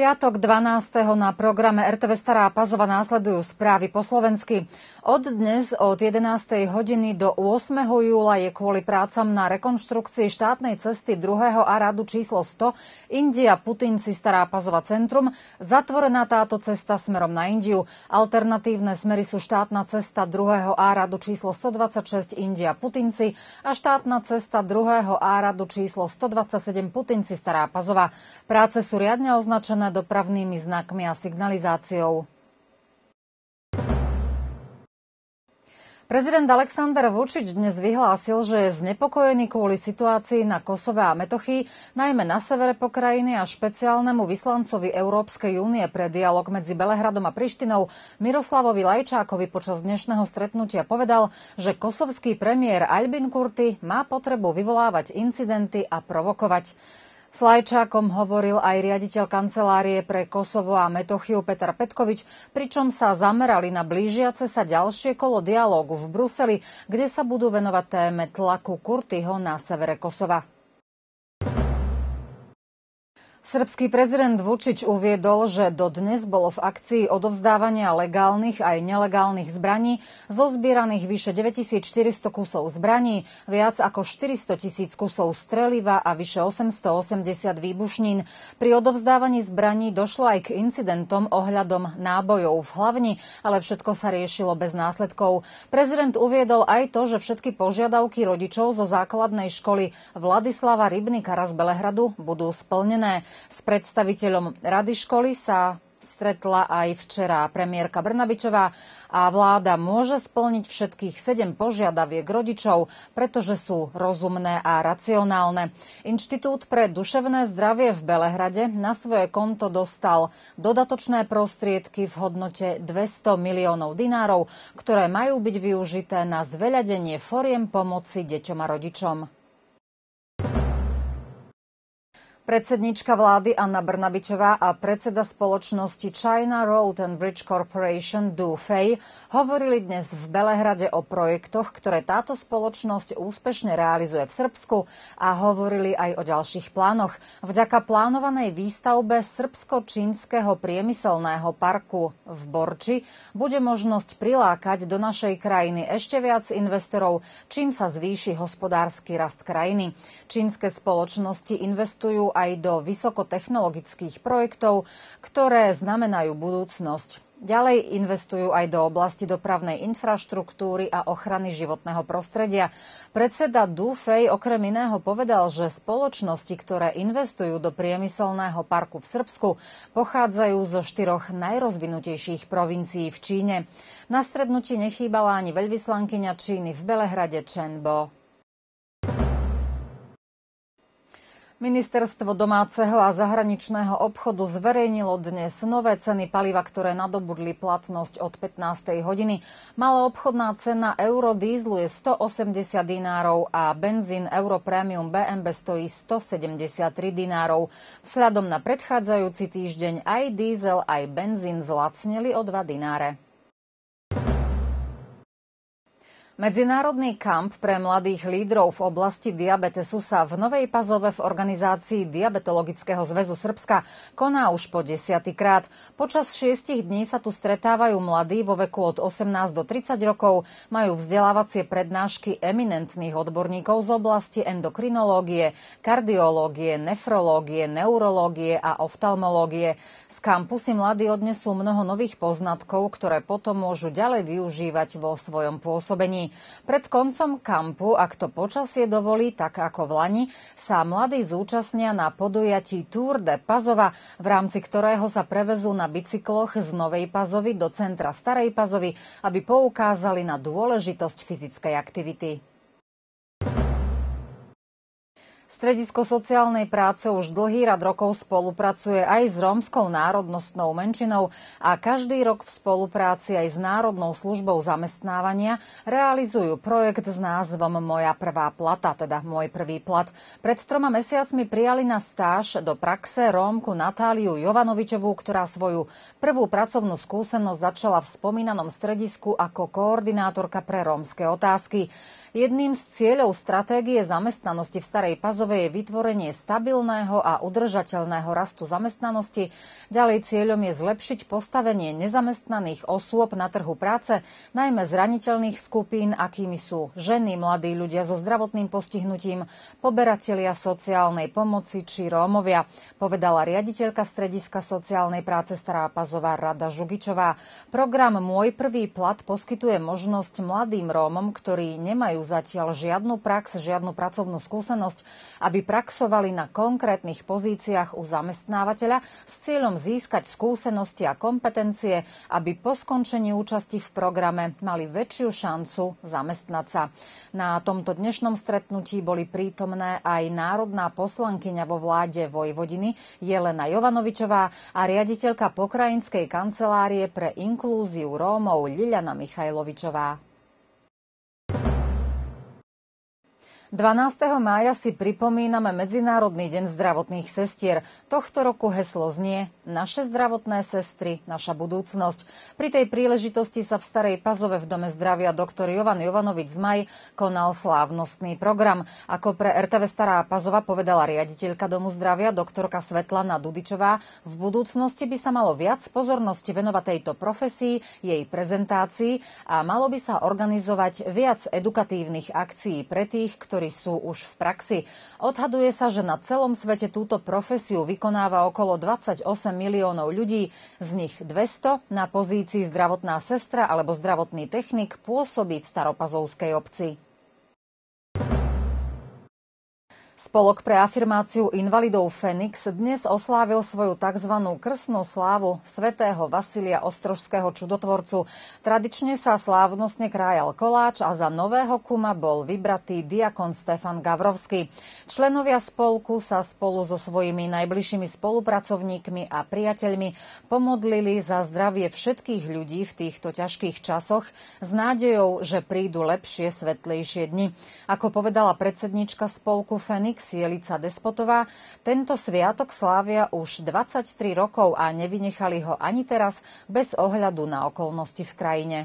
piatok 12. na programe RTV Stará Pazova následujú správy po slovensky. Od dnes od 11. hodiny do 8. júla je kvôli prácam na rekonštrukcii štátnej cesty 2. a radu číslo 100 India Putinci Stará Pazova centrum zatvorená táto cesta smerom na Indiu. Alternatívne smery sú štátna cesta 2. a radu číslo 126 India Putinci a štátna cesta 2. a radu číslo 127 Putinci Stará Pazova. Práce sú riadne označené dopravnými znakmi a signalizáciou. Prezident Aleksandr Vučič dnes vyhlásil, že je znepokojený kvôli situácii na Kosove a Metochy, najmä na severe pokrajiny a špeciálnemu vyslancovi Európskej únie pre dialog medzi Belehradom a Prištinou Miroslavovi Lajčákovi počas dnešného stretnutia povedal, že kosovský premiér Albin Kurti má potrebu vyvolávať incidenty a provokovať. S hovoril aj riaditeľ kancelárie pre Kosovo a Metochiu Petar Petkovič, pričom sa zamerali na blížiace sa ďalšie kolo dialógu v Bruseli, kde sa budú venovať téme tlaku Kurtyho na severe Kosova. Srbský prezident Vučič uviedol, že dodnes bolo v akcii odovzdávania legálnych aj nelegálnych zbraní zozbieraných vyše 9400 kusov zbraní, viac ako 400 tisíc kusov streliva a vyše 880 výbušnín. Pri odovzdávaní zbraní došlo aj k incidentom ohľadom nábojov v hlavni, ale všetko sa riešilo bez následkov. Prezident uviedol aj to, že všetky požiadavky rodičov zo základnej školy Vladislava Rybnikara z Belehradu budú splnené. S predstaviteľom Rady školy sa stretla aj včera premiérka Brnabičová a vláda môže splniť všetkých sedem požiadaviek rodičov, pretože sú rozumné a racionálne. Inštitút pre duševné zdravie v Belehrade na svoje konto dostal dodatočné prostriedky v hodnote 200 miliónov dinárov, ktoré majú byť využité na zveľadenie foriem pomoci deťom a rodičom. Predsednička vlády Anna Brnabičová a predseda spoločnosti China Road and Bridge Corporation Du Fei hovorili dnes v Belehrade o projektoch, ktoré táto spoločnosť úspešne realizuje v Srbsku a hovorili aj o ďalších plánoch. Vďaka plánovanej výstavbe srbsko-čínskeho priemyselného parku v Borči bude možnosť prilákať do našej krajiny ešte viac investorov, čím sa zvýši hospodársky rast krajiny. Čínske spoločnosti investujú aj do vysokotechnologických projektov, ktoré znamenajú budúcnosť. Ďalej investujú aj do oblasti dopravnej infraštruktúry a ochrany životného prostredia. Predseda Dúfej okrem iného povedal, že spoločnosti, ktoré investujú do priemyselného parku v Srbsku, pochádzajú zo štyroch najrozvinutejších provincií v Číne. Na strednutí nechýbala ani veľvyslankyňa Číny v Belehrade Chen Ministerstvo domáceho a zahraničného obchodu zverejnilo dnes nové ceny paliva, ktoré nadobudli platnosť od 15. hodiny. Malá obchodná cena eurodízlu je 180 dinárov a benzín Europremium BMB stojí 173 dinárov. Vzhľadom na predchádzajúci týždeň aj dízel, aj benzín zlacnili o 2 dináre. Medzinárodný kamp pre mladých lídrov v oblasti diabetesu sa v Novej Pazove v organizácii Diabetologického zväzu Srbska koná už po desiatýkrát. Počas šiestich dní sa tu stretávajú mladí vo veku od 18 do 30 rokov, majú vzdelávacie prednášky eminentných odborníkov z oblasti endokrinológie, kardiológie, nefrológie, neurológie a oftalmológie. Z kampu si mladí odnesú mnoho nových poznatkov, ktoré potom môžu ďalej využívať vo svojom pôsobení. Pred koncom kampu, ak to počasie dovolí, tak ako v Lani, sa mladí zúčastnia na podujatí Tour de Pazova, v rámci ktorého sa prevezú na bicykloch z Novej Pazovy do centra Starej Pazovy, aby poukázali na dôležitosť fyzickej aktivity. Stredisko sociálnej práce už dlhý rad rokov spolupracuje aj s rómskou národnostnou menšinou a každý rok v spolupráci aj s Národnou službou zamestnávania realizujú projekt s názvom Moja prvá plata, teda Môj prvý plat. Pred troma mesiacmi prijali na stáž do praxe Rómku Natáliu Jovanovičovú, ktorá svoju prvú pracovnú skúsenosť začala v spomínanom stredisku ako koordinátorka pre rómske otázky. Jedným z cieľov stratégie zamestnanosti v Starej Pazove Pazove je vytvorenie stabilného a udržateľného rastu zamestnanosti. Ďalej cieľom je zlepšiť postavenie nezamestnaných osôb na trhu práce, najmä zraniteľných skupín, akými sú ženy, mladí ľudia so zdravotným postihnutím, poberatelia sociálnej pomoci či Rómovia, povedala riaditeľka Strediska sociálnej práce Stará Pazová Rada Žugičová. Program Môj prvý plat poskytuje možnosť mladým Rómom, ktorí nemajú zatiaľ žiadnu prax, žiadnu pracovnú skúsenosť, aby praxovali na konkrétnych pozíciách u zamestnávateľa s cieľom získať skúsenosti a kompetencie, aby po skončení účasti v programe mali väčšiu šancu zamestnať sa. Na tomto dnešnom stretnutí boli prítomné aj národná poslankyňa vo vláde Vojvodiny Jelena Jovanovičová a riaditeľka pokrajinskej kancelárie pre inklúziu Rómov Liliana Michajlovičová. 12. mája si pripomíname Medzinárodný deň zdravotných sestier. Tohto roku heslo znie Naše zdravotné sestry, naša budúcnosť. Pri tej príležitosti sa v Starej Pazove v Dome zdravia doktor Jovan Jovanovič Zmaj konal slávnostný program. Ako pre RTV Stará Pazova povedala riaditeľka Domu zdravia doktorka Svetlana Dudičová, v budúcnosti by sa malo viac pozornosti venovať tejto profesii, jej prezentácii a malo by sa organizovať viac edukatívnych akcií pre tých, ktorí ktorí sú už v praxi. Odhaduje sa, že na celom svete túto profesiu vykonáva okolo 28 miliónov ľudí, z nich 200 na pozícii zdravotná sestra alebo zdravotný technik pôsobí v Staropazovskej obci. Spolok pre afirmáciu invalidov Fenix dnes oslávil svoju tzv. krstnú slávu svätého Vasilia Ostrožského čudotvorcu. Tradične sa slávnostne krájal koláč a za nového kuma bol vybratý diakon Stefan Gavrovský. Členovia spolku sa spolu so svojimi najbližšími spolupracovníkmi a priateľmi pomodlili za zdravie všetkých ľudí v týchto ťažkých časoch s nádejou, že prídu lepšie, svetlejšie dni. Ako povedala predsednička spolku Fenix, Sielica Despotová, tento sviatok slávia už 23 rokov a nevynechali ho ani teraz bez ohľadu na okolnosti v krajine.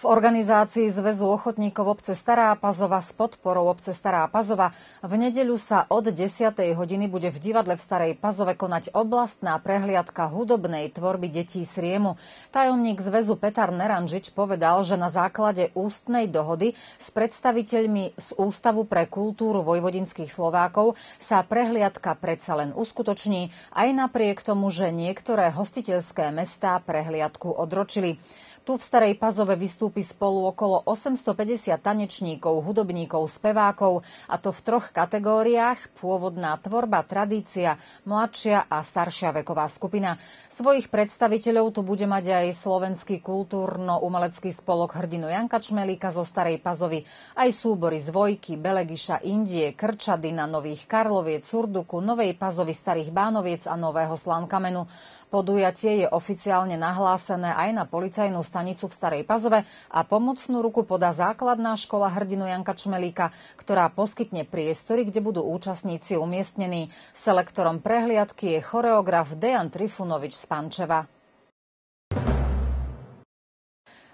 V organizácii Zväzu ochotníkov obce Stará Pazova s podporou obce Stará Pazova v nedeľu sa od 10. hodiny bude v divadle v Starej Pazove konať oblastná prehliadka hudobnej tvorby detí Sriemu. Tajomník Zväzu Petar Neranžič povedal, že na základe ústnej dohody s predstaviteľmi z Ústavu pre kultúru vojvodinských Slovákov sa prehliadka predsa len uskutoční, aj napriek tomu, že niektoré hostiteľské mestá prehliadku odročili. Tu v Starej Pazove vystúpi spolu okolo 850 tanečníkov, hudobníkov, spevákov, a to v troch kategóriách pôvodná tvorba, tradícia, mladšia a staršia veková skupina. Svojich predstaviteľov tu bude mať aj Slovenský kultúrno-umelecký spolok hrdinu Janka Čmelíka zo Starej Pazovy, aj súbory z Vojky, Belegiša, Indie, Krčadina, Nových Karloviec, Surduku, Novej Pazovy, Starých Bánoviec a Nového Slankamenu. Podujatie je oficiálne nahlásené aj na policajnú stanicu v Starej Pazove a pomocnú ruku podá základná škola hrdinu Janka Čmelíka, ktorá poskytne priestory, kde budú účastníci umiestnení. Selektorom prehliadky je choreograf Dejan Trifunovič z Pančeva.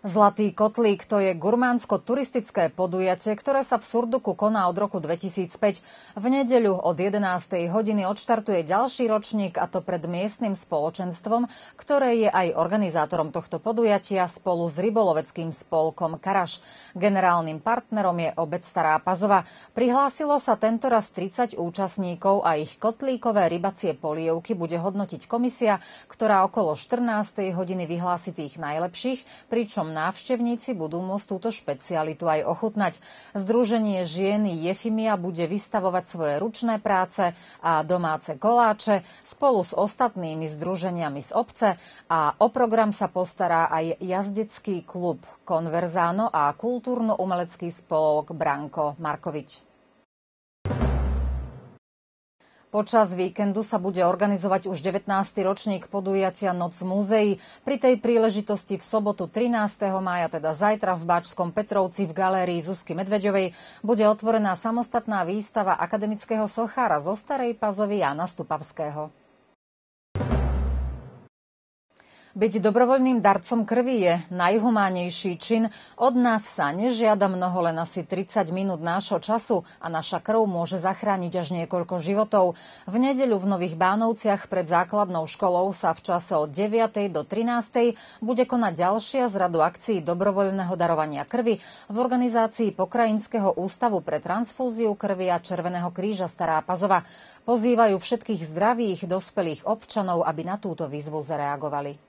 Zlatý kotlík to je gurmánsko-turistické podujatie, ktoré sa v Surduku koná od roku 2005. V nedeľu od 11. hodiny odštartuje ďalší ročník a to pred miestnym spoločenstvom, ktoré je aj organizátorom tohto podujatia spolu s ryboloveckým spolkom Karaš. Generálnym partnerom je obec Stará Pazova. Prihlásilo sa tento raz 30 účastníkov a ich kotlíkové rybacie polievky bude hodnotiť komisia, ktorá okolo 14. hodiny vyhlási tých najlepších, pričom návštevníci budú môcť túto špecialitu aj ochutnať. Združenie žien Jefimia bude vystavovať svoje ručné práce a domáce koláče spolu s ostatnými združeniami z obce a o program sa postará aj jazdecký klub Konverzáno a kultúrno-umelecký spolok Branko Markovič. Počas víkendu sa bude organizovať už 19. ročník podujatia Noc múzeí. Pri tej príležitosti v sobotu 13. mája, teda zajtra v Báčskom Petrovci v galérii Zuzky Medveďovej, bude otvorená samostatná výstava akademického sochára zo Starej Pazovy Jana Stupavského. Byť dobrovoľným darcom krvi je najhumánnejší čin. Od nás sa nežiada mnoho, len asi 30 minút nášho času a naša krv môže zachrániť až niekoľko životov. V nedeľu v Nových Bánovciach pred základnou školou sa v čase od 9. do 13. bude konať ďalšia z radu akcií dobrovoľného darovania krvi v organizácii Pokrajinského ústavu pre transfúziu krvi a Červeného kríža Stará Pazova. Pozývajú všetkých zdravých, dospelých občanov, aby na túto výzvu zareagovali.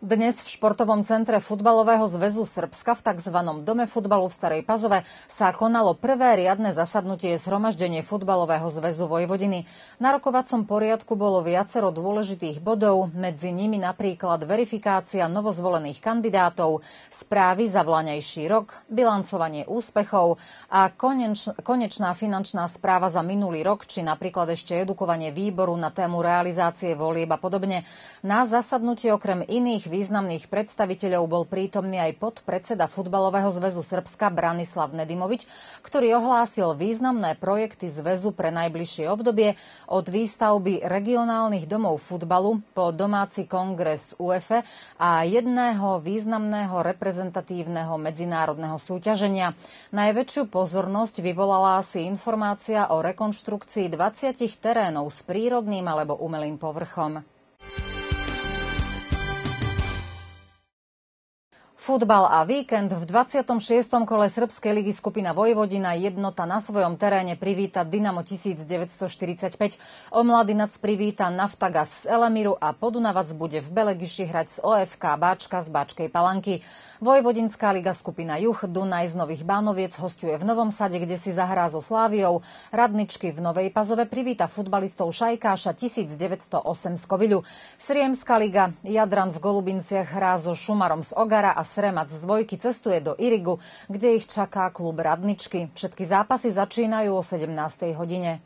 Dnes v športovom centre Futbalového zväzu Srbska v tzv. Dome futbalu v Starej Pazove sa konalo prvé riadne zasadnutie zhromaždenie Futbalového zväzu Vojvodiny. Na rokovacom poriadku bolo viacero dôležitých bodov, medzi nimi napríklad verifikácia novozvolených kandidátov, správy za vlaňajší rok, bilancovanie úspechov a koneč, konečná finančná správa za minulý rok, či napríklad ešte edukovanie výboru na tému realizácie volieb a podobne. Na zasadnutie okrem iných významných predstaviteľov bol prítomný aj podpredseda Futbalového zväzu Srbska Branislav Nedimovič, ktorý ohlásil významné projekty zväzu pre najbližšie obdobie od výstavby regionálnych domov futbalu po domáci kongres UEFE a jedného významného reprezentatívneho medzinárodného súťaženia. Najväčšiu pozornosť vyvolala asi informácia o rekonštrukcii 20 terénov s prírodným alebo umelým povrchom. Futbal a víkend v 26. kole Srbskej ligy skupina Vojvodina jednota na svojom teréne privíta Dynamo 1945. O Mladinac privíta Naftagas z Elemiru a Podunavac bude v Belegiši hrať z OFK Báčka z Báčkej Palanky. Vojvodinská liga skupina Juch Dunaj z Nových Bánoviec hostuje v Novom Sade, kde si zahrá so Sláviou. Radničky v Novej Pazove privíta futbalistov Šajkáša 1908 z Kovilu. Sriemská liga Jadran v Golubinciach hrá so Šumarom z Ogara a Sremac z dvojky cestuje do Irigu, kde ich čaká klub Radničky. Všetky zápasy začínajú o 17. hodine.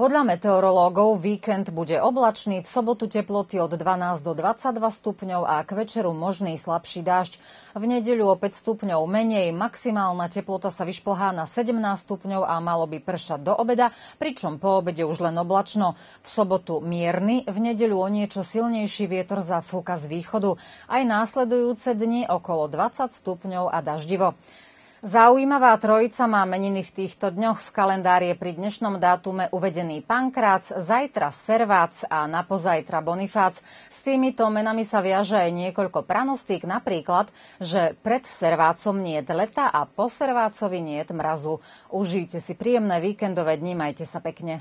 Podľa meteorológov víkend bude oblačný, v sobotu teploty od 12 do 22 stupňov a k večeru možný slabší dážď. V nedeľu o 5 stupňov menej, maximálna teplota sa vyšplhá na 17 stupňov a malo by pršať do obeda, pričom po obede už len oblačno. V sobotu mierny, v nedeľu o niečo silnejší vietor zafúka z východu. Aj následujúce dni okolo 20 stupňov a daždivo. Zaujímavá trojica má meniny v týchto dňoch. V kalendári je pri dnešnom dátume uvedený Pankrác, zajtra Servác a napozajtra Bonifác. S týmito menami sa viaže aj niekoľko pranostík, napríklad, že pred Servácom nie je leta a po Servácovi nie je mrazu. Užijte si príjemné víkendové dni, majte sa pekne.